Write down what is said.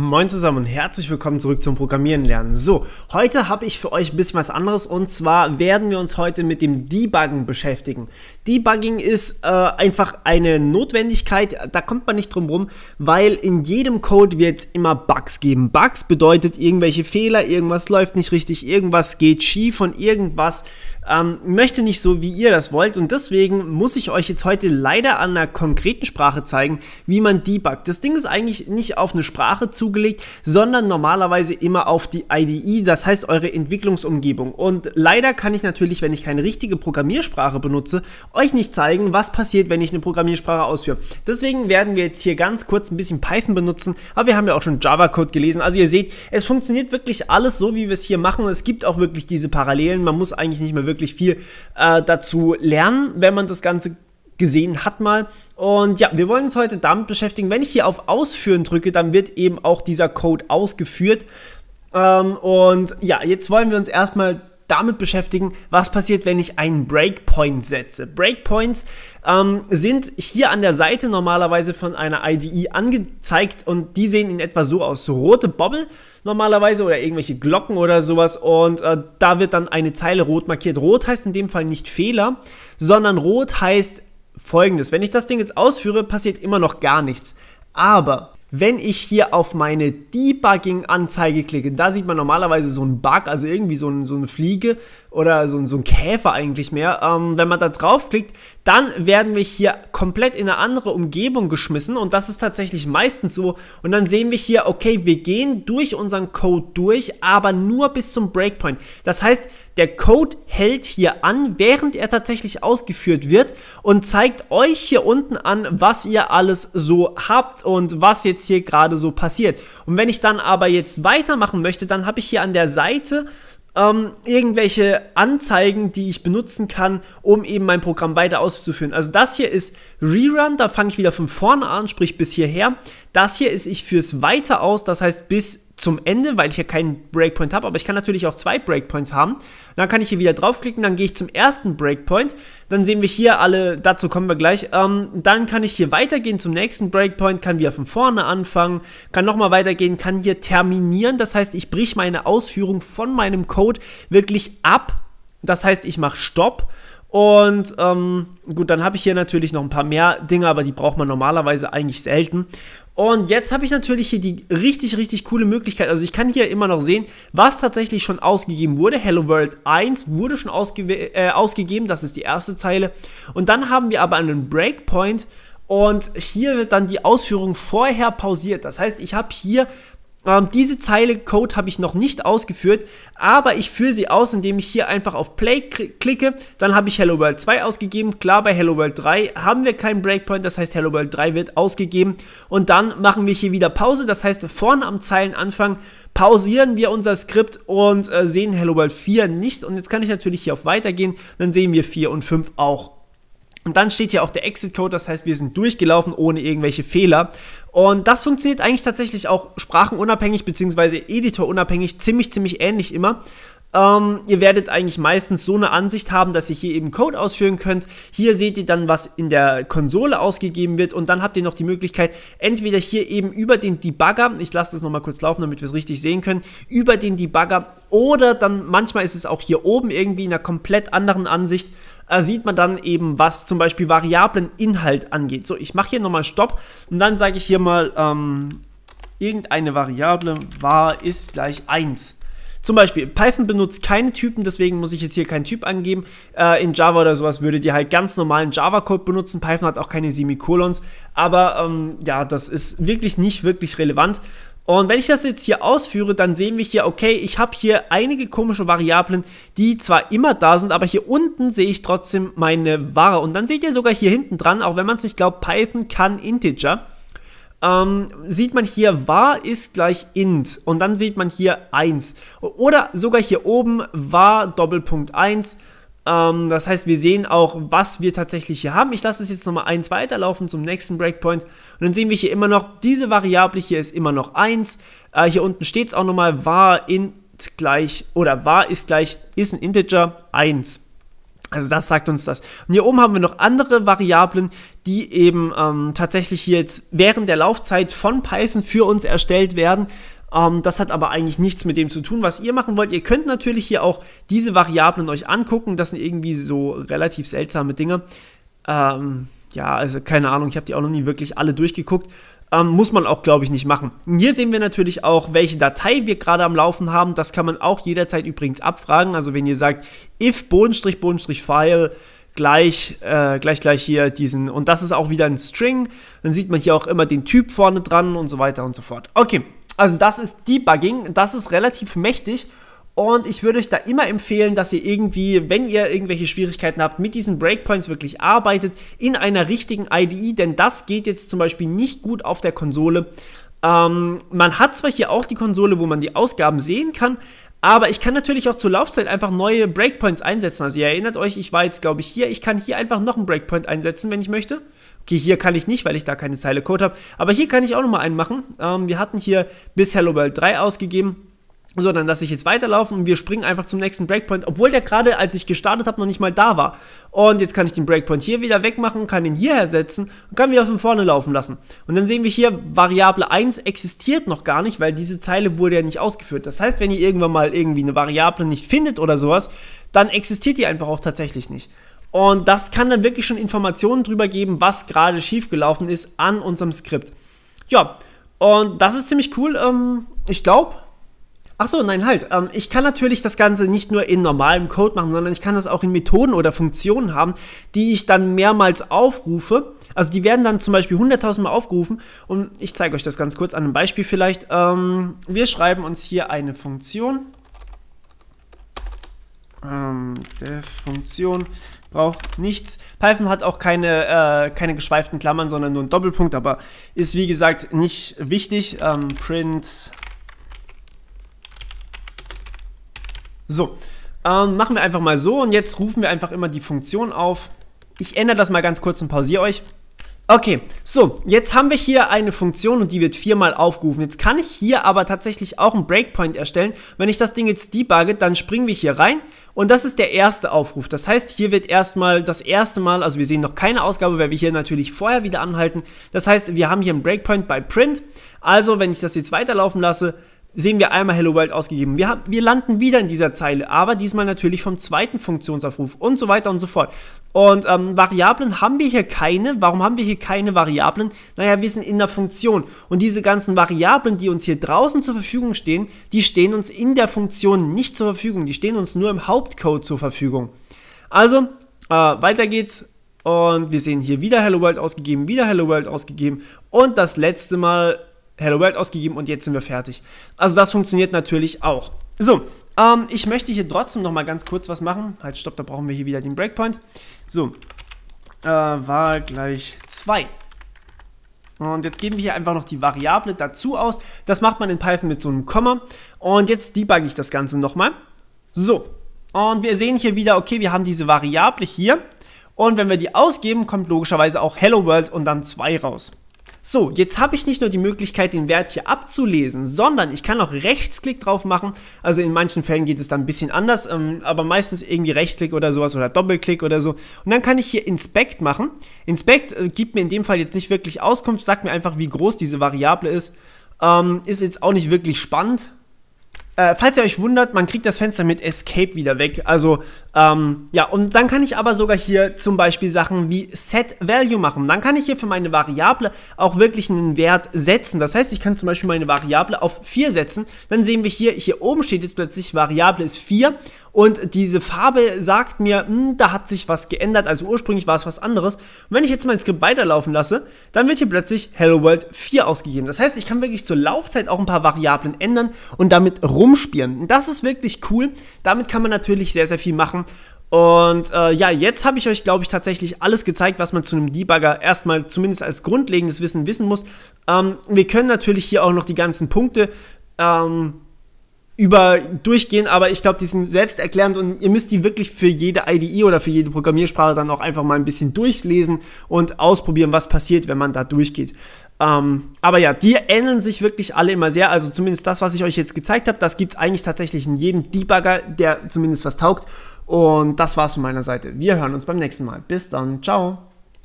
Moin zusammen und herzlich willkommen zurück zum Programmieren lernen. So, heute habe ich für euch ein bisschen was anderes und zwar werden wir uns heute mit dem Debuggen beschäftigen. Debugging ist äh, einfach eine Notwendigkeit, da kommt man nicht drum rum, weil in jedem Code wird es immer Bugs geben. Bugs bedeutet irgendwelche Fehler, irgendwas läuft nicht richtig, irgendwas geht schief und irgendwas ähm, möchte nicht so, wie ihr das wollt und deswegen muss ich euch jetzt heute leider an einer konkreten Sprache zeigen, wie man debuggt. Das Ding ist eigentlich nicht auf eine Sprache zugelegt, sondern normalerweise immer auf die IDE, das heißt eure Entwicklungsumgebung. Und leider kann ich natürlich, wenn ich keine richtige Programmiersprache benutze, euch nicht zeigen, was passiert, wenn ich eine Programmiersprache ausführe. Deswegen werden wir jetzt hier ganz kurz ein bisschen Python benutzen, aber wir haben ja auch schon Java-Code gelesen. Also ihr seht, es funktioniert wirklich alles so, wie wir es hier machen. Es gibt auch wirklich diese Parallelen. Man muss eigentlich nicht mehr wirklich viel äh, dazu lernen, wenn man das Ganze gesehen hat mal. Und ja, wir wollen uns heute damit beschäftigen. Wenn ich hier auf Ausführen drücke, dann wird eben auch dieser Code ausgeführt. Ähm, und ja, jetzt wollen wir uns erstmal damit beschäftigen, was passiert, wenn ich einen Breakpoint setze. Breakpoints ähm, sind hier an der Seite normalerweise von einer IDE angezeigt und die sehen in etwa so aus. So rote Bobble normalerweise oder irgendwelche Glocken oder sowas und äh, da wird dann eine Zeile rot markiert. Rot heißt in dem Fall nicht Fehler, sondern rot heißt folgendes. Wenn ich das Ding jetzt ausführe, passiert immer noch gar nichts. Aber wenn ich hier auf meine Debugging-Anzeige klicke, da sieht man normalerweise so einen Bug, also irgendwie so, ein, so eine Fliege oder so, so ein Käfer eigentlich mehr. Ähm, wenn man da draufklickt, dann werden wir hier komplett in eine andere Umgebung geschmissen und das ist tatsächlich meistens so. Und dann sehen wir hier, okay, wir gehen durch unseren Code durch, aber nur bis zum Breakpoint. Das heißt, der Code hält hier an, während er tatsächlich ausgeführt wird und zeigt euch hier unten an, was ihr alles so habt und was jetzt hier gerade so passiert. Und wenn ich dann aber jetzt weitermachen möchte, dann habe ich hier an der Seite ähm, irgendwelche Anzeigen, die ich benutzen kann, um eben mein Programm weiter auszuführen. Also das hier ist Rerun, da fange ich wieder von vorne an, sprich bis hierher. Das hier ist ich fürs Weiter aus, das heißt bis zum Ende, weil ich ja keinen Breakpoint habe, aber ich kann natürlich auch zwei Breakpoints haben. Dann kann ich hier wieder draufklicken, dann gehe ich zum ersten Breakpoint. Dann sehen wir hier alle, dazu kommen wir gleich. Ähm, dann kann ich hier weitergehen zum nächsten Breakpoint, kann wieder von vorne anfangen, kann nochmal weitergehen, kann hier terminieren. Das heißt, ich brich meine Ausführung von meinem Code wirklich ab. Das heißt, ich mache Stopp und ähm, gut, dann habe ich hier natürlich noch ein paar mehr Dinge, aber die braucht man normalerweise eigentlich selten. Und jetzt habe ich natürlich hier die richtig, richtig coole Möglichkeit. Also ich kann hier immer noch sehen, was tatsächlich schon ausgegeben wurde. Hello World 1 wurde schon ausge äh, ausgegeben, das ist die erste Zeile. Und dann haben wir aber einen Breakpoint und hier wird dann die Ausführung vorher pausiert. Das heißt, ich habe hier ähm, diese Zeile Code habe ich noch nicht ausgeführt, aber ich führe sie aus, indem ich hier einfach auf Play klicke. Dann habe ich Hello World 2 ausgegeben. Klar, bei Hello World 3 haben wir keinen Breakpoint, das heißt Hello World 3 wird ausgegeben. Und dann machen wir hier wieder Pause, das heißt vorne am Zeilenanfang pausieren wir unser Skript und äh, sehen Hello World 4 nicht. Und jetzt kann ich natürlich hier auf Weitergehen, dann sehen wir 4 und 5 auch. Und dann steht hier auch der Exit-Code, das heißt, wir sind durchgelaufen ohne irgendwelche Fehler. Und das funktioniert eigentlich tatsächlich auch sprachenunabhängig bzw. editorunabhängig ziemlich, ziemlich ähnlich immer. Ähm, ihr werdet eigentlich meistens so eine Ansicht haben, dass ihr hier eben Code ausführen könnt. Hier seht ihr dann, was in der Konsole ausgegeben wird und dann habt ihr noch die Möglichkeit, entweder hier eben über den Debugger, ich lasse das nochmal kurz laufen, damit wir es richtig sehen können, über den Debugger oder dann manchmal ist es auch hier oben irgendwie in einer komplett anderen Ansicht, äh, sieht man dann eben, was zum Beispiel Variableninhalt angeht. So, ich mache hier nochmal Stopp und dann sage ich hier mal, ähm, irgendeine Variable war ist gleich 1. Zum Beispiel, Python benutzt keine Typen, deswegen muss ich jetzt hier keinen Typ angeben. Äh, in Java oder sowas würdet ihr halt ganz normalen Java-Code benutzen. Python hat auch keine Semikolons, aber ähm, ja, das ist wirklich nicht wirklich relevant. Und wenn ich das jetzt hier ausführe, dann sehen wir hier, okay, ich habe hier einige komische Variablen, die zwar immer da sind, aber hier unten sehe ich trotzdem meine Ware. Und dann seht ihr sogar hier hinten dran, auch wenn man es nicht glaubt, Python kann Integer ähm, sieht man hier var ist gleich int und dann sieht man hier 1. Oder sogar hier oben var Doppelpunkt 1. Ähm, das heißt, wir sehen auch, was wir tatsächlich hier haben. Ich lasse es jetzt nochmal 1 weiterlaufen zum nächsten Breakpoint. Und dann sehen wir hier immer noch, diese Variable hier ist immer noch 1. Äh, hier unten steht es auch nochmal var int gleich oder var ist gleich ist ein Integer 1. Also das sagt uns das. Und hier oben haben wir noch andere Variablen, die eben ähm, tatsächlich hier jetzt während der Laufzeit von Python für uns erstellt werden. Ähm, das hat aber eigentlich nichts mit dem zu tun, was ihr machen wollt. Ihr könnt natürlich hier auch diese Variablen euch angucken. Das sind irgendwie so relativ seltsame Dinge. Ähm, ja, also keine Ahnung, ich habe die auch noch nie wirklich alle durchgeguckt. Ähm, muss man auch, glaube ich, nicht machen. Hier sehen wir natürlich auch, welche Datei wir gerade am Laufen haben. Das kann man auch jederzeit übrigens abfragen. Also wenn ihr sagt, if Bodenstrich, Bodenstrich File gleich, äh, gleich, gleich hier diesen, und das ist auch wieder ein String, dann sieht man hier auch immer den Typ vorne dran und so weiter und so fort. Okay, also das ist Debugging, das ist relativ mächtig und ich würde euch da immer empfehlen, dass ihr irgendwie, wenn ihr irgendwelche Schwierigkeiten habt, mit diesen Breakpoints wirklich arbeitet in einer richtigen IDE, denn das geht jetzt zum Beispiel nicht gut auf der Konsole. Ähm, man hat zwar hier auch die Konsole, wo man die Ausgaben sehen kann, aber ich kann natürlich auch zur Laufzeit einfach neue Breakpoints einsetzen. Also ihr erinnert euch, ich war jetzt glaube ich hier, ich kann hier einfach noch einen Breakpoint einsetzen, wenn ich möchte. Okay, hier kann ich nicht, weil ich da keine Zeile Code habe. Aber hier kann ich auch nochmal einen machen. Ähm, wir hatten hier bis Hello World 3 ausgegeben sondern dass ich jetzt weiterlaufe und wir springen einfach zum nächsten Breakpoint, obwohl der gerade, als ich gestartet habe, noch nicht mal da war. Und jetzt kann ich den Breakpoint hier wieder wegmachen, kann ihn hier ersetzen und kann wieder von vorne laufen lassen. Und dann sehen wir hier, Variable 1 existiert noch gar nicht, weil diese Zeile wurde ja nicht ausgeführt. Das heißt, wenn ihr irgendwann mal irgendwie eine Variable nicht findet oder sowas, dann existiert die einfach auch tatsächlich nicht. Und das kann dann wirklich schon Informationen drüber geben, was gerade schiefgelaufen ist an unserem Skript. Ja, und das ist ziemlich cool. Ähm, ich glaube, Ach so, nein, halt. Ähm, ich kann natürlich das Ganze nicht nur in normalem Code machen, sondern ich kann das auch in Methoden oder Funktionen haben, die ich dann mehrmals aufrufe. Also die werden dann zum Beispiel 100.000 Mal aufgerufen und ich zeige euch das ganz kurz an einem Beispiel vielleicht. Ähm, wir schreiben uns hier eine Funktion. Ähm, der Funktion braucht nichts. Python hat auch keine, äh, keine geschweiften Klammern, sondern nur einen Doppelpunkt, aber ist wie gesagt nicht wichtig. Ähm, print So, ähm, machen wir einfach mal so und jetzt rufen wir einfach immer die Funktion auf. Ich ändere das mal ganz kurz und pausiere euch. Okay, so, jetzt haben wir hier eine Funktion und die wird viermal aufgerufen. Jetzt kann ich hier aber tatsächlich auch einen Breakpoint erstellen. Wenn ich das Ding jetzt debugge, dann springen wir hier rein und das ist der erste Aufruf. Das heißt, hier wird erstmal das erste Mal, also wir sehen noch keine Ausgabe, weil wir hier natürlich vorher wieder anhalten. Das heißt, wir haben hier einen Breakpoint bei Print. Also, wenn ich das jetzt weiterlaufen lasse, sehen wir einmal Hello World ausgegeben. Wir, haben, wir landen wieder in dieser Zeile, aber diesmal natürlich vom zweiten Funktionsaufruf und so weiter und so fort. Und ähm, Variablen haben wir hier keine. Warum haben wir hier keine Variablen? Naja, wir sind in der Funktion. Und diese ganzen Variablen, die uns hier draußen zur Verfügung stehen, die stehen uns in der Funktion nicht zur Verfügung. Die stehen uns nur im Hauptcode zur Verfügung. Also, äh, weiter geht's. Und wir sehen hier wieder Hello World ausgegeben, wieder Hello World ausgegeben. Und das letzte Mal Hello World ausgegeben und jetzt sind wir fertig. Also das funktioniert natürlich auch. So, ähm, ich möchte hier trotzdem noch mal ganz kurz was machen. Halt, stopp, da brauchen wir hier wieder den Breakpoint. So, äh, war gleich 2. Und jetzt geben wir hier einfach noch die Variable dazu aus. Das macht man in Python mit so einem Komma. Und jetzt debugge ich das Ganze nochmal. So, und wir sehen hier wieder, okay, wir haben diese Variable hier. Und wenn wir die ausgeben, kommt logischerweise auch Hello World und dann 2 raus. So, jetzt habe ich nicht nur die Möglichkeit, den Wert hier abzulesen, sondern ich kann auch Rechtsklick drauf machen. Also in manchen Fällen geht es dann ein bisschen anders, ähm, aber meistens irgendwie Rechtsklick oder sowas oder Doppelklick oder so. Und dann kann ich hier Inspect machen. Inspect äh, gibt mir in dem Fall jetzt nicht wirklich Auskunft, sagt mir einfach, wie groß diese Variable ist. Ähm, ist jetzt auch nicht wirklich spannend, äh, falls ihr euch wundert, man kriegt das Fenster mit Escape wieder weg. Also, ähm, ja, und dann kann ich aber sogar hier zum Beispiel Sachen wie Set Value machen. Dann kann ich hier für meine Variable auch wirklich einen Wert setzen. Das heißt, ich kann zum Beispiel meine Variable auf 4 setzen. Dann sehen wir hier, hier oben steht jetzt plötzlich, Variable ist 4 und diese Farbe sagt mir, mh, hm, da hat sich was geändert, also ursprünglich war es was anderes. Und wenn ich jetzt mein Skript weiterlaufen lasse, dann wird hier plötzlich Hello World 4 ausgegeben. Das heißt, ich kann wirklich zur Laufzeit auch ein paar Variablen ändern und damit rumspielen. Das ist wirklich cool. Damit kann man natürlich sehr, sehr viel machen. Und äh, ja, jetzt habe ich euch, glaube ich, tatsächlich alles gezeigt, was man zu einem Debugger erstmal zumindest als grundlegendes Wissen wissen muss. Ähm, wir können natürlich hier auch noch die ganzen Punkte ähm, über durchgehen, aber ich glaube, die sind selbsterklärend und ihr müsst die wirklich für jede IDE oder für jede Programmiersprache dann auch einfach mal ein bisschen durchlesen und ausprobieren, was passiert, wenn man da durchgeht. Ähm, aber ja, die ähneln sich wirklich alle immer sehr. Also zumindest das, was ich euch jetzt gezeigt habe, das gibt es eigentlich tatsächlich in jedem Debugger, der zumindest was taugt. Und das war's von meiner Seite. Wir hören uns beim nächsten Mal. Bis dann. Ciao.